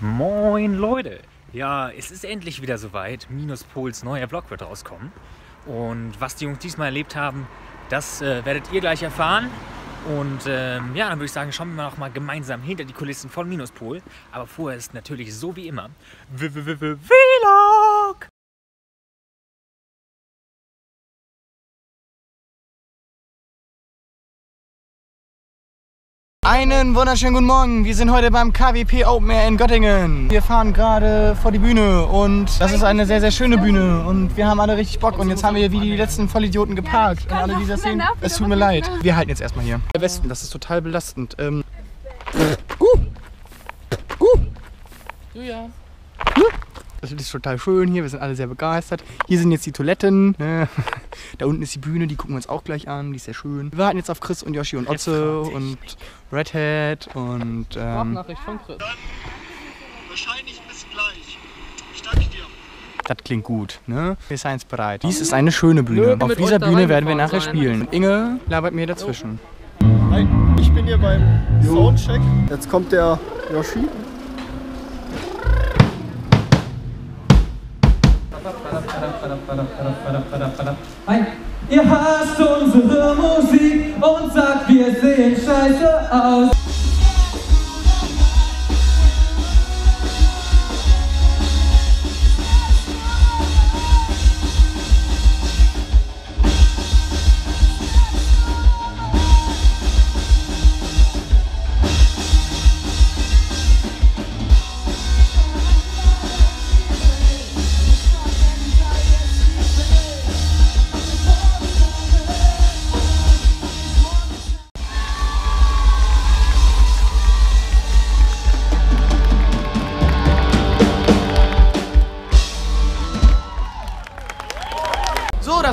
Moin Leute! Ja, es ist endlich wieder soweit. Minuspols neuer Vlog wird rauskommen. Und was die Jungs diesmal erlebt haben, das äh, werdet ihr gleich erfahren. Und ähm, ja, dann würde ich sagen, schauen wir noch mal gemeinsam hinter die Kulissen von Minuspol. Aber vorher ist natürlich so wie immer -V Einen wunderschönen guten Morgen. Wir sind heute beim KWP Open Air in Göttingen. Wir fahren gerade vor die Bühne und das ist eine sehr, sehr schöne Bühne und wir haben alle richtig Bock und jetzt haben wir hier wie die letzten Vollidioten geparkt. Und alle, die das sehen, es tut mir leid. Wir halten jetzt erstmal hier. Der Westen, das ist total belastend. Ähm. Uh. Uh. Julia. Das ist total schön hier, wir sind alle sehr begeistert. Hier sind jetzt die Toiletten. Ne? Da unten ist die Bühne, die gucken wir uns auch gleich an, die ist sehr schön. Wir warten jetzt auf Chris und Yoshi und Otze und Redhead und ähm, Sprachnachricht von Chris. Wahrscheinlich bis gleich. Ich danke dir. das klingt gut. Ne? Wir seien jetzt bereit. Dies ist eine schöne Bühne. Auf dieser Bühne werden wir nachher spielen. Und Inge labert mir dazwischen. Hi, ich bin hier beim Soundcheck. Jetzt kommt der Yoshi. Ein Ihr hasst unsere Musik und sagt, wir sehen scheiße aus.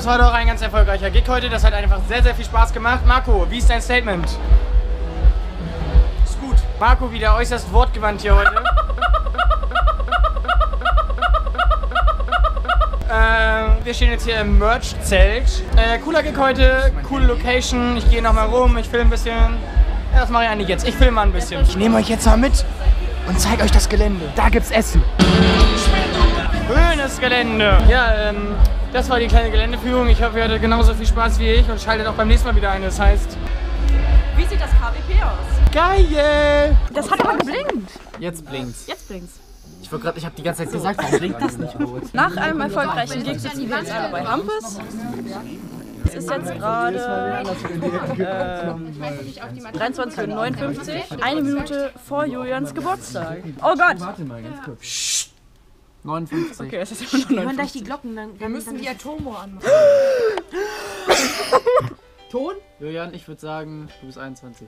Das war doch ein ganz erfolgreicher Gig heute. Das hat einfach sehr, sehr viel Spaß gemacht. Marco, wie ist dein Statement? Ist gut. Marco wieder äußerst wortgewandt hier heute. ähm, wir stehen jetzt hier im Merch-Zelt. Äh, cooler Gig heute, coole Location. Ich gehe nochmal rum, ich filme ein bisschen. Ja, das mache ich eigentlich jetzt. Ich filme mal ein bisschen. Ich nehme euch jetzt mal mit und zeige euch das Gelände. Da gibt's Essen. Schönes Gelände. Ja, ähm, das war die kleine Geländeführung. Ich hoffe, ihr hattet genauso viel Spaß wie ich und schaltet auch beim nächsten Mal wieder ein. Das heißt, Wie sieht das KWP aus? geil! Das hat aber geblinkt. Jetzt blinkt's. Jetzt blinkt's. Ich wollte gerade, ich habe die ganze Zeit gesagt, warum blinkt das nicht rot? Nach einem erfolgreichen Gig sitzen wir jetzt alle bei Hampus. Es ist jetzt gerade ähm, 23.59 Uhr, eine Minute vor Julians Geburtstag. Oh Gott! 59. Okay, es ist immer noch 59. gleich die Glocken, dann wir müssen die Atome anmachen. Julian, ich würde sagen, du bist 21.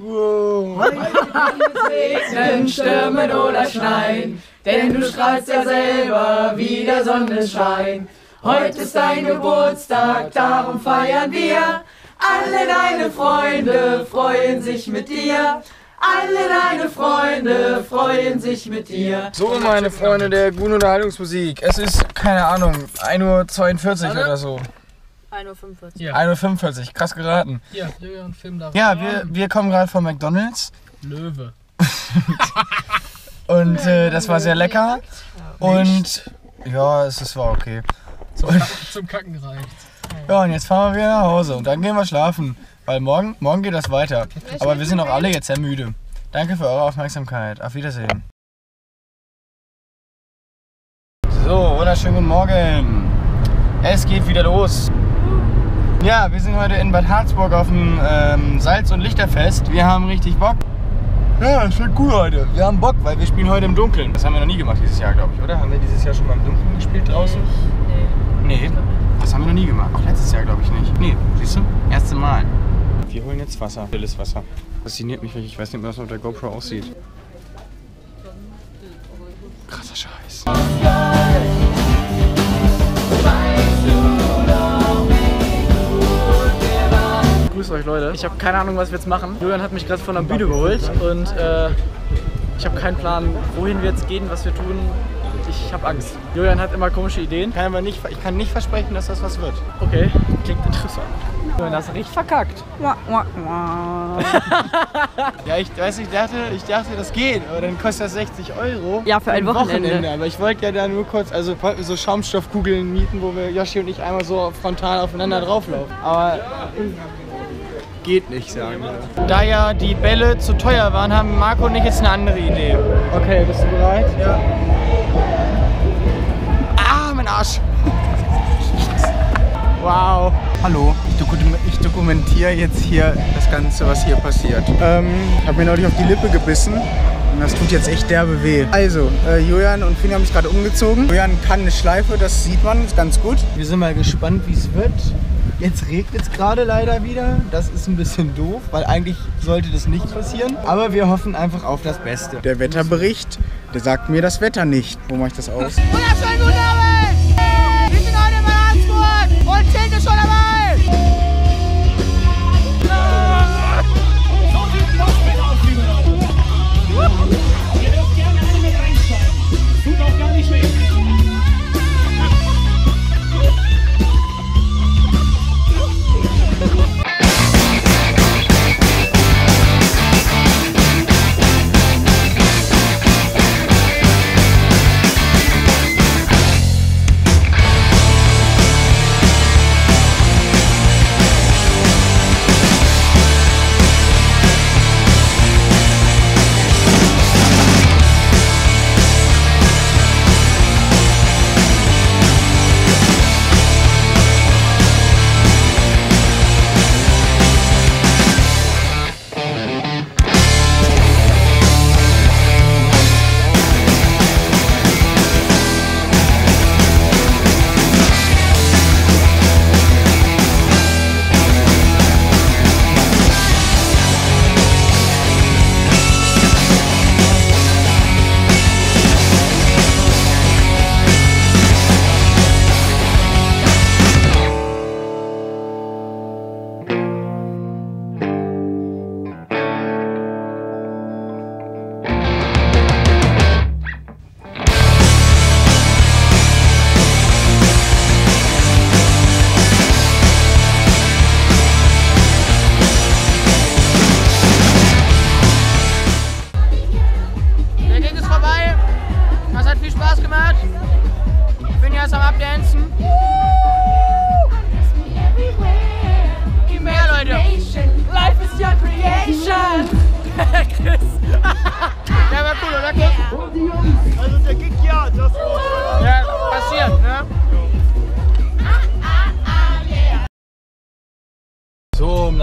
Regnen, stürmen oder schneien, denn du strahlst ja selber wie der Sonnenschein. Heute ist dein Geburtstag, darum feiern wir. Alle deine Freunde freuen sich mit dir. Alle deine Freunde freuen sich mit dir. So, meine Freunde der guten Unterhaltungsmusik. Es ist, keine Ahnung, 1.42 Uhr oder so. 1.45 Uhr. 1.45 Uhr, krass geraten. Julian, film da. Ja, wir, wir kommen gerade von McDonalds Löwe. und äh, das war sehr lecker. Und ja, es ist, war okay. Zum Kacken gereicht. Ja, und jetzt fahren wir wieder nach Hause und dann gehen wir schlafen. Weil morgen, morgen geht das weiter. Aber wir sind auch alle jetzt sehr müde. Danke für eure Aufmerksamkeit. Auf Wiedersehen. So, wunderschönen guten Morgen. Es geht wieder los. Ja, wir sind heute in Bad Harzburg auf dem ähm, Salz- und Lichterfest. Wir haben richtig Bock. Ja, es wird cool heute. Wir haben Bock, weil wir spielen heute im Dunkeln. Das haben wir noch nie gemacht dieses Jahr, glaube ich, oder? Haben wir dieses Jahr schon mal im Dunkeln gespielt draußen? Nee. Das haben wir noch nie gemacht. Auch letztes Jahr, glaube ich, nicht. Nee, siehst du? Erste Mal. Wir holen jetzt Wasser. Stilles Wasser. Fasziniert mich wirklich. Ich weiß nicht mehr, was auf der GoPro aussieht. Krasser Scheiß. Grüß euch, Leute. Ich habe keine Ahnung, was wir jetzt machen. Julian hat mich gerade von der Bühne geholt und äh, ich habe keinen Plan, wohin wir jetzt gehen, was wir tun. Ich habe Angst. Julian hat immer komische Ideen. Kann aber nicht, ich kann nicht versprechen, dass das was wird. Okay, klingt interessant. Du hast richtig verkackt. Ja, ich weiß, ich dachte, ich dachte, das geht, aber dann kostet das 60 Euro. Ja, für ein Wochenende. Aber ich wollte ja da nur kurz, also wollten wir so Schaumstoffkugeln mieten, wo wir Yoshi und ich einmal so frontal aufeinander drauflaufen. Aber geht nicht, sagen wir. Da ja die Bälle zu teuer waren, haben Marco und ich jetzt eine andere Idee. Okay, bist du bereit? Ja. Ah, mein Arsch. Wow. Hallo, ich, dokum ich dokumentiere jetzt hier das Ganze, was hier passiert. Ähm, ich habe mir neulich auf die Lippe gebissen und das tut jetzt echt derbe weh. Also, äh, Julian und Finn haben sich gerade umgezogen. Julian kann eine Schleife, das sieht man, ist ganz gut. Wir sind mal gespannt, wie es wird. Jetzt regnet es gerade leider wieder. Das ist ein bisschen doof, weil eigentlich sollte das nicht passieren. Aber wir hoffen einfach auf das Beste. Der Wetterbericht, der sagt mir das Wetter nicht. Wo mache ich das aus? Wunderschönen guten Abend!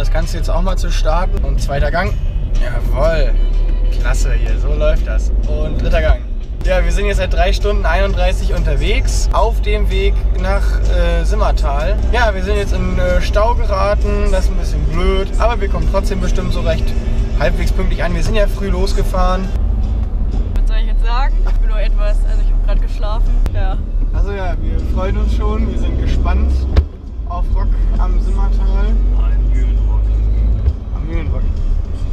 Das Ganze jetzt auch mal zu starten. Und zweiter Gang. Jawohl. Klasse hier, so läuft das. Und dritter Gang. Ja, wir sind jetzt seit 3 Stunden 31 unterwegs auf dem Weg nach äh, Simmertal. Ja, wir sind jetzt in äh, Stau geraten, das ist ein bisschen blöd, aber wir kommen trotzdem bestimmt so recht halbwegs pünktlich an. Wir sind ja früh losgefahren. Was soll ich jetzt sagen? Ich bin nur etwas, also ich habe gerade geschlafen. Ja. Also ja, wir freuen uns schon, wir sind gespannt auf Rock am Simmertal. Am Mühlenrock.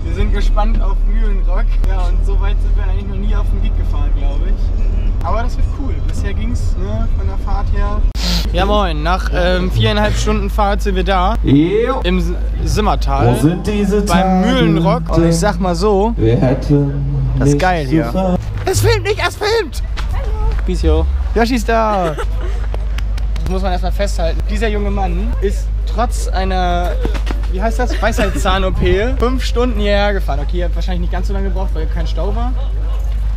Wir sind gespannt auf Mühlenrock. Ja, und so weit sind wir eigentlich noch nie auf dem Gig gefahren, glaube ich. Aber das wird cool. Bisher ging es ne, von der Fahrt her. Ja moin, nach ähm, viereinhalb Stunden Fahrt sind wir da. Im S- Simmertal. sind diese beim Mühlenrock. Und ich sag mal so, Wir hätten das ist geil hier. Es filmt nicht, es filmt! Peace, yo. Yoshi ist da! Das muss man erstmal festhalten. Dieser junge Mann ist trotz einer, wie heißt das, Weisheitszahn-OP fünf Stunden hierher gefahren. Okay, ihr habt wahrscheinlich nicht ganz so lange gebraucht, weil kein Stau war.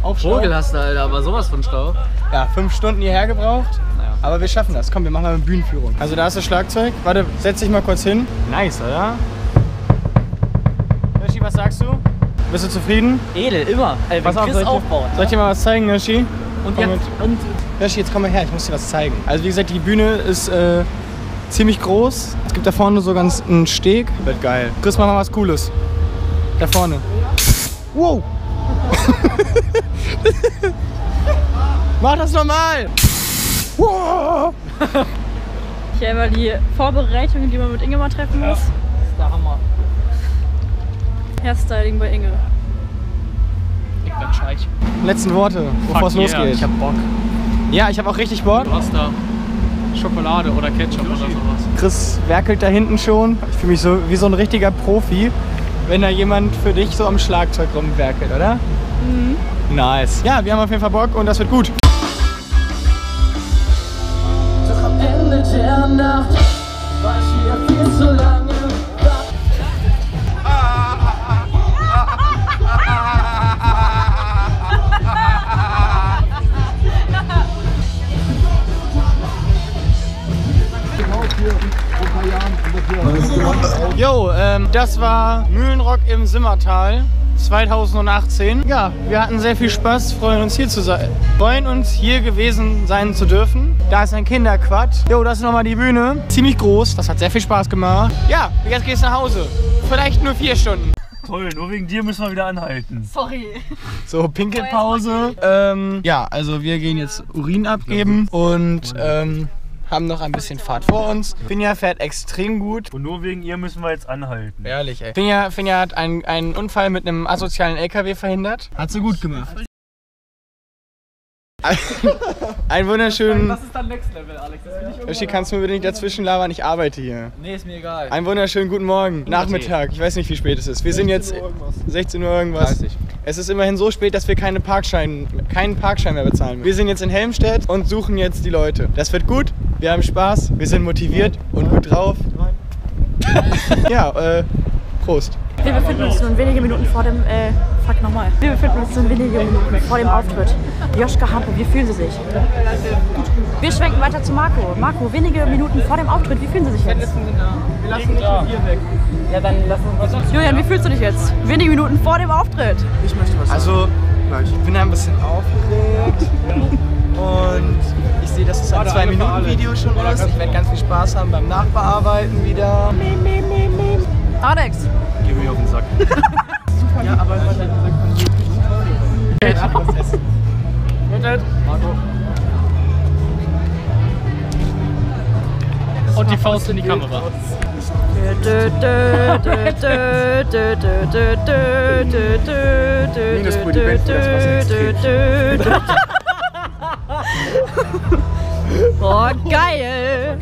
Auch Stau. Vogel hast du, Alter, aber sowas von Stau. Ja, fünf Stunden hierher gebraucht. Naja. Aber wir schaffen das. Komm, wir machen mal eine Bühnenführung. Also da ist das Schlagzeug. Warte, setz dich mal kurz hin. Nice, oder? Yoshi, was sagst du? Bist du zufrieden? Edel, immer. Ey, wenn Pass auf, Chris soll ich, dir- aufbaut. soll ich dir mal was zeigen, Yoshi? Und Komm jetzt, mit. und Yoshi, jetzt komm mal her, ich muss dir was zeigen. Also wie gesagt, die Bühne ist äh, ziemlich groß. Es gibt da vorne so ganz einen Steg. Wird geil. Chris, mach mal was Cooles. Da vorne. Wow! mach das normal! Wow! Hier einmal die Vorbereitungen, die man mit Inge mal treffen muss. das ist der Hammer. Hairstyling bei Inge. Ich bin Scheich. Letzten Worte, bevor es yeah, losgeht. Ich hab Bock. ja, ich habe auch richtig Bock. Was da? Schokolade oder Ketchup oder sowas. Chris werkelt da hinten schon. Ich fühle mich so wie so ein richtiger Profi, wenn da jemand für dich so am Schlagzeug rumwerkelt, oder? Mhm. Nice. Ja, wir haben auf jeden Fall Bock und das wird gut. Doch am Ende der Nacht war ich wieder viel zu lange das war Mühlenrock im Simmertal 2018. Ja, wir hatten sehr viel Spaß, freuen uns hier zu sein. Freuen uns hier gewesen sein zu dürfen. Da ist ein Kinderquad. Jo, das ist nochmal die Bühne. Ziemlich groß, das hat sehr viel Spaß gemacht. Ja, jetzt geht's nach Hause. Vielleicht nur vier Stunden. Toll, nur wegen dir müssen wir wieder anhalten. Sorry. So, Pinkelpause. Ähm, ja, also wir gehen jetzt Urin abgeben und ähm, haben noch ein bisschen Fahrt vor uns. Finja fährt extrem gut. Und nur wegen ihr müssen wir jetzt anhalten. Ehrlich, ey. Finja, Finja hat einen, einen Unfall mit einem asozialen LKW verhindert. Hat sie gut gemacht. Einen wunderschönen. Das ist dann Next Level, Alex. Das will ich Yoshi, kannst du mir bitte nicht dazwischen labern? Ich arbeite hier. Nee, ist mir egal. Einen wunderschönen guten Morgen. Nachmittag. Ich weiß nicht, wie spät es ist. Wir sind jetzt 16 Uhr irgendwas. 30. Es ist immerhin so spät, dass wir keine Parkschein, keinen Parkschein mehr bezahlen müssen. Wir sind jetzt in Helmstedt und suchen jetzt die Leute. Das wird gut. Wir haben Spaß. Wir sind motiviert und gut drauf. ja, äh, Prost. Wir befinden uns nun wenige Minuten vor dem, äh, fuck nochmal. Wir befinden uns nun wenige Minuten vor dem Auftritt. Joschka Hampe, wie fühlen Sie sich? Wir schwenken weiter zu Marco. Marco, wenige Minuten vor dem Auftritt, wie fühlen Sie sich jetzt? Wir lassen nicht hier weg. Ja, dann lassen wir uns. Julian, wie fühlst du dich jetzt? Wenige Minuten vor dem Auftritt. Ich möchte was sagen. Also, ich bin ein bisschen aufgeregt. Und ich sehe, dass es ein 2-Minuten-Video schon ist. Ich werde ganz viel Spaß haben beim Nachbearbeiten wieder. Alex. Geh mir auf den Sack. Ja, aber es hat Und die Faust in die Kamera. Minusbrudi, wenn du das was jetzt Oh, geil!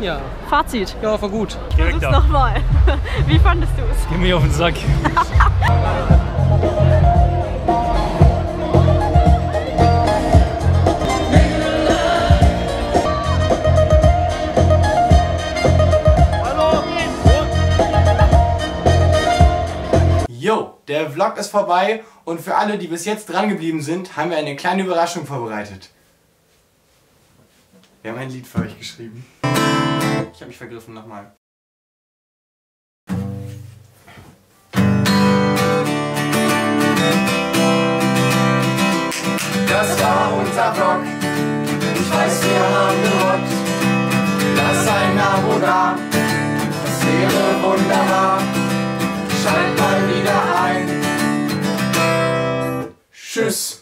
Finja. Fazit. Ja, war gut. Versuch's nochmal. Wie fandest du es? Geh mir auf den Sack. Jo, der Vlog ist vorbei und für alle, die bis jetzt dran geblieben sind, haben wir eine kleine Überraschung vorbereitet. Wir haben ein Lied für euch geschrieben. Ich habe mich vergriffen nochmal. Das war unser Vlog. Ich weiß, wir haben gerockt. Lass ein Abo da. Das wäre wunderbar. Schalt mal wieder ein. Tschüss!